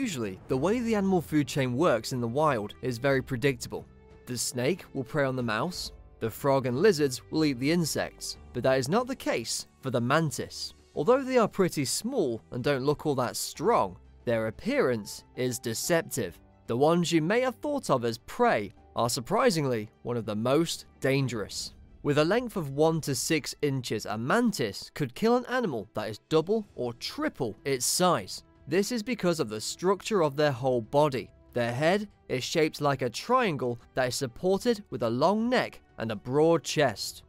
Usually, the way the animal food chain works in the wild is very predictable. The snake will prey on the mouse, the frog and lizards will eat the insects, but that is not the case for the mantis. Although they are pretty small and don't look all that strong, their appearance is deceptive. The ones you may have thought of as prey are surprisingly one of the most dangerous. With a length of 1 to 6 inches, a mantis could kill an animal that is double or triple its size. This is because of the structure of their whole body. Their head is shaped like a triangle that is supported with a long neck and a broad chest.